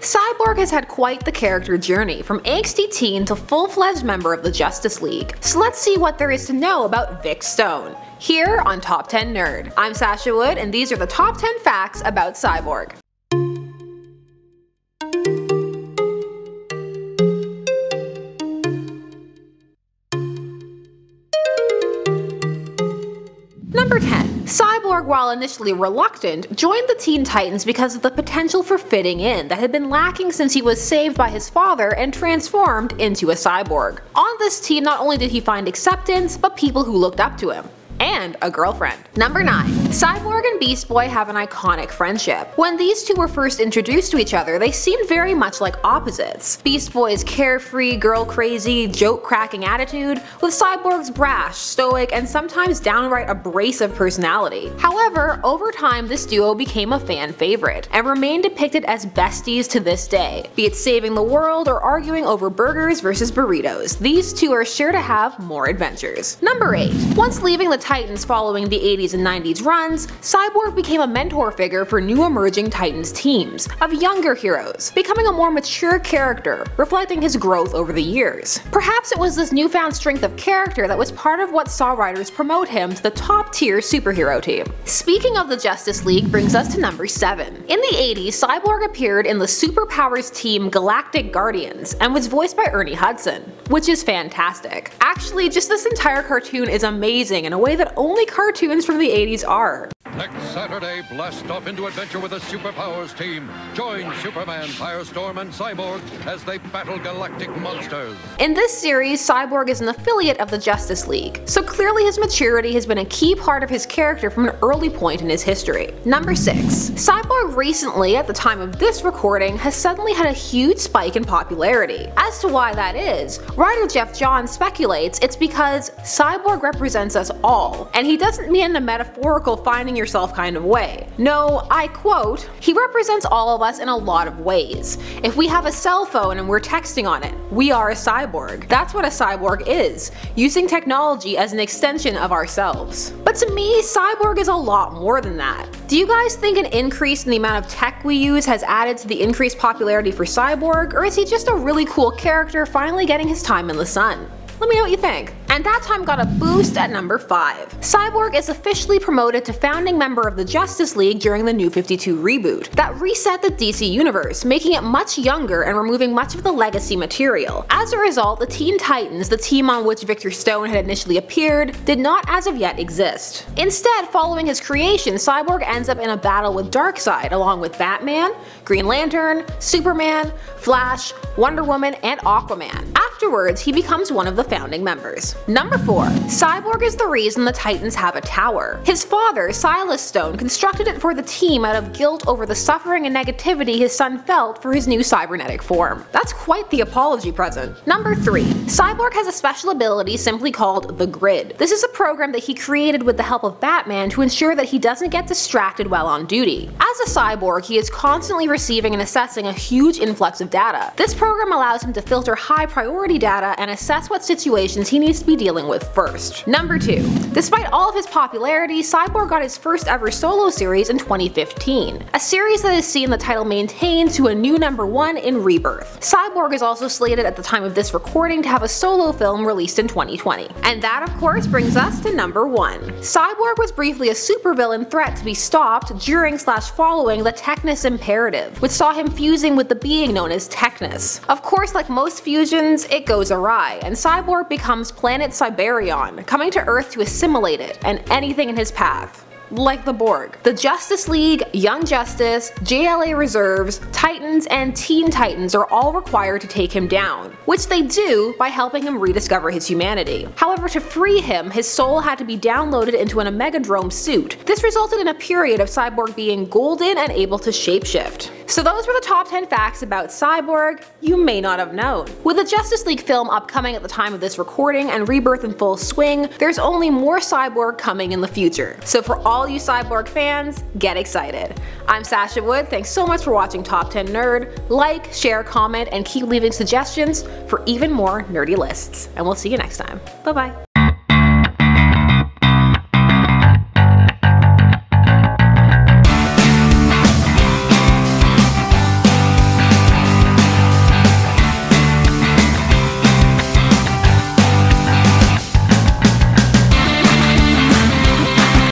Cyborg has had quite the character journey, from angsty teen to full-fledged member of the Justice League. So let's see what there is to know about Vic Stone. Here on Top 10 Nerd. I'm Sasha Wood and these are the top 10 facts about Cyborg. Cyborg, while initially reluctant, joined the Teen Titans because of the potential for fitting in that had been lacking since he was saved by his father and transformed into a cyborg. On this team, not only did he find acceptance, but people who looked up to him and a girlfriend. Number 9. Cyborg and Beast Boy have an iconic friendship. When these two were first introduced to each other, they seemed very much like opposites. Beast Boy's carefree, girl crazy, joke cracking attitude, with Cyborg's brash, stoic, and sometimes downright abrasive personality. However, over time this duo became a fan favorite, and remain depicted as besties to this day. Be it saving the world or arguing over burgers versus burritos, these two are sure to have more adventures. Number 8. Once leaving the Titans following the 80s and 90s runs, Cyborg became a mentor figure for new emerging Titans teams, of younger heroes, becoming a more mature character, reflecting his growth over the years. Perhaps it was this newfound strength of character that was part of what saw writers promote him to the top tier superhero team. Speaking of the Justice League brings us to number 7. In the 80s, Cyborg appeared in the Superpowers team Galactic Guardians and was voiced by Ernie Hudson, which is fantastic. Actually, just this entire cartoon is amazing in a way that only cartoons from the 80s are. Next Saturday, blast off into adventure with the Superpowers team. Join Superman, Firestorm, and Cyborg as they battle galactic monsters. In this series, Cyborg is an affiliate of the Justice League, so clearly his maturity has been a key part of his character from an early point in his history. Number 6. Cyborg recently, at the time of this recording, has suddenly had a huge spike in popularity. As to why that is, writer Geoff Johns speculates it's because Cyborg represents us all, and he doesn't mean a metaphorical finding yourself kind of way. No, I quote, he represents all of us in a lot of ways. If we have a cell phone and we're texting on it, we are a cyborg. That's what a cyborg is, using technology as an extension of ourselves. But to me, cyborg is a lot more than that. Do you guys think an increase in the amount of tech we use has added to the increased popularity for Cyborg, or is he just a really cool character finally getting his time in the sun? Let me know what you think. And that time got a boost at number 5. Cyborg is officially promoted to founding member of the Justice League during the New 52 reboot. That reset the DC universe, making it much younger and removing much of the legacy material. As a result, the Teen Titans, the team on which Victor Stone had initially appeared, did not as of yet exist. Instead, following his creation, Cyborg ends up in a battle with Darkseid along with Batman, Green Lantern, Superman, Flash, Wonder Woman, and Aquaman. Afterwards, he becomes one of the founding members. Number 4. Cyborg is the reason the Titans have a tower. His father, Silas Stone, constructed it for the team out of guilt over the suffering and negativity his son felt for his new cybernetic form. That's quite the apology present. Number 3. Cyborg has a special ability simply called the Grid. This is a program that he created with the help of Batman to ensure that he doesn't get distracted while on duty. As a cyborg, he is constantly receiving and assessing a huge influx of data. This program allows him to filter high priority data and assess what situations he needs to be dealing with first. Number 2. Despite all of his popularity, Cyborg got his first ever solo series in 2015, a series that has seen the title maintained to a new number 1 in Rebirth. Cyborg is also slated at the time of this recording to have a solo film released in 2020. And that of course brings us to number 1. Cyborg was briefly a supervillain threat to be stopped during slash following the Technis Imperative, which saw him fusing with the being known as Technis. Of course, like most fusions, it goes awry, and Cyborg becomes planet Cyberion, coming to Earth to assimilate it and anything in his path like the Borg. The Justice League, Young Justice, JLA Reserves, Titans, and Teen Titans are all required to take him down, which they do by helping him rediscover his humanity. However, to free him, his soul had to be downloaded into an Omegadrome suit. This resulted in a period of Cyborg being golden and able to shapeshift. So those were the top 10 facts about Cyborg you may not have known. With the Justice League film upcoming at the time of this recording and Rebirth in full swing, there's only more Cyborg coming in the future. So for all you Cyborg fans, get excited. I'm Sasha Wood, thanks so much for watching Top 10 Nerd. Like, share, comment, and keep leaving suggestions for even more nerdy lists. And we'll see you next time. Bye bye.